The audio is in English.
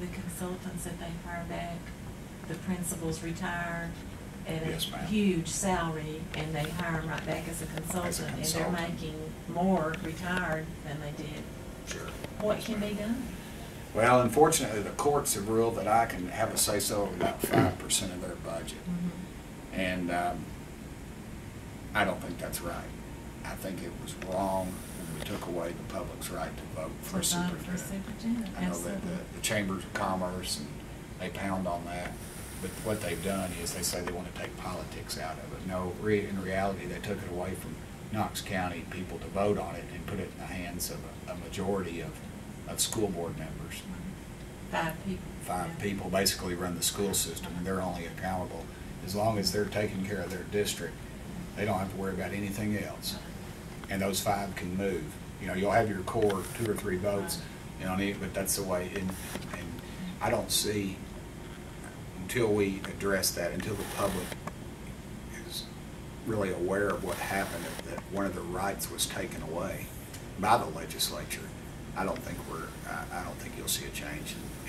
of the consultants that they hire back, the principals retired at Yes, a ma'am. huge salary, and they hire them right back as a consultant, and they're consultant. making more retired than they did. Sure. What can be done? Well, unfortunately, the courts have ruled that I can have a say-so of about five percent of their budget. Mm-hmm. And um, I don't think that's right. I think it was wrong when we took away the public's right to vote for a To vote for superintendent. superintendent, I know that absolutely. the, the chambers of commerce and they pound on that, but what they've done is they say they want to take politics out of it. No, re, in reality, they took it away from Knox County people to vote on it and put it in the hands of a, a majority of, of school board members. Five people. Five yeah. people basically run the school system and they're only accountable, as long as they're taking care of their district, they don't have to worry about anything else. And those five can move. You know, you'll have your core two or three votes, you know, but that's the way, and, and I don't see, until we address that, until the public is really aware of what happened, that one of their rights was taken away by the legislature, I don't think we're, I, I don't think you'll see a change in,